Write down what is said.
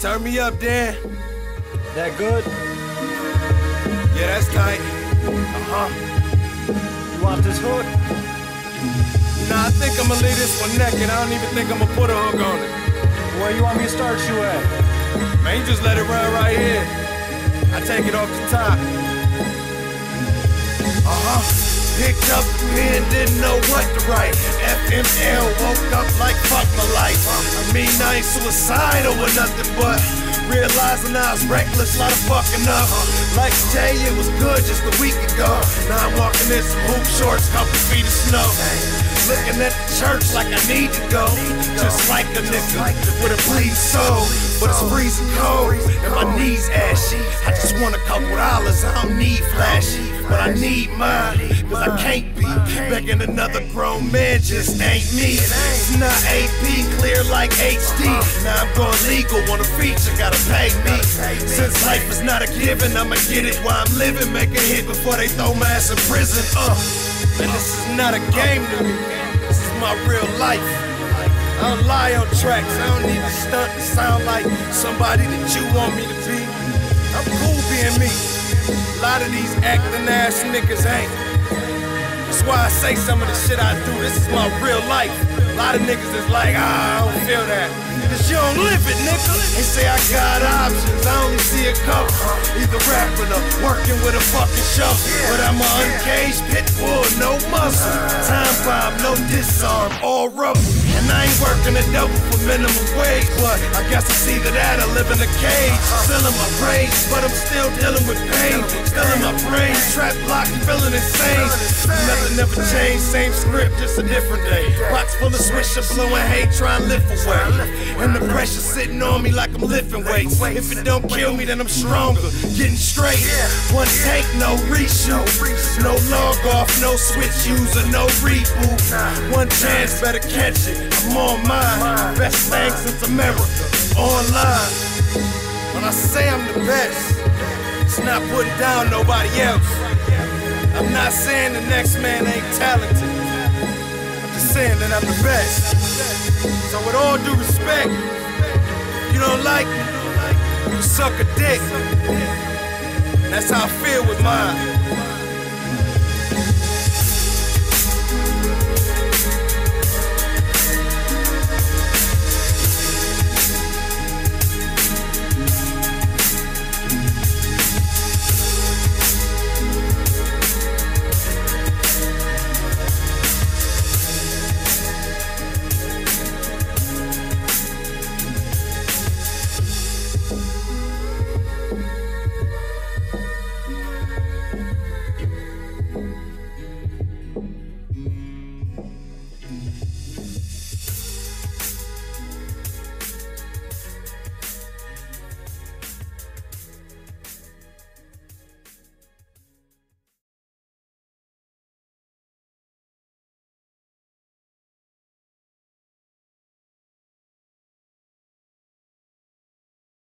Turn me up, Dan. That good? Yeah, that's tight. Uh-huh. You want this hook? Nah, I think I'ma leave this one naked. I don't even think I'ma put a hook on it. Where you want me to start you at? Man, you just let it run right here. I take it off the top. Uh-huh. Picked up the pen, didn't know what to write. FML, woke up like fuck my life. I mean, I ain't suicidal or nothing, but realizing I was reckless, lot of fucking up. Like Jay, it was good just a week ago. Now I'm walking in some hoop shorts, couple feet of snow. Looking at the church like I need to go. Just like a nigga with a bleed soul. But it's freezing cold and my knees ashy. I just want a couple dollars, I don't need flashy. But I need mine, cause I can't be begging another grown man, just ain't me. It's not AP, clear like HD. Now I'm going legal, want a feature, gotta pay me. Since life is not a given, I'ma get it while I'm living. Make a hit before they throw my ass in prison. Uh, and this is not a game to me, this is my real life. I don't lie on tracks, I don't need to stunt to sound like somebody that you want me to be. I'm cool being me. A lot of these acting ass niggas ain't. Why I say some of the shit I do. This is my real life. A lot of niggas is like, ah, I don't feel that. Cause you don't live it, nigga. They say I got options, I only see a couple. Either rapping or working with a fucking show. But I'm an uncaged pit bull, no muscle. Time bomb, no disarm, all rubber. And I ain't working a double for minimum wage. But I guess it's either that or live in a cage. Still in my rage, but I'm still dealing with pain. Still in my brain, trapped, locked, feeling insane. Nothing ever changed, same script, just a different day. Box full of swisher, blowing hate, trying to lift away. And the pressure sitting on me like I'm lifting weights. If it don't kill me, then I'm stronger. Getting straight. One take, no reshoot. No log off, no switch user, no reboot. One chance, better catch it. I'm on mine. Best thing since America. Online. When I say I'm the best, it's not putting down nobody else. I'm not saying the next man ain't talented. I'm just saying that I'm the best. So with all due respect, you don't like me, you suck a dick. That's how I feel with mine.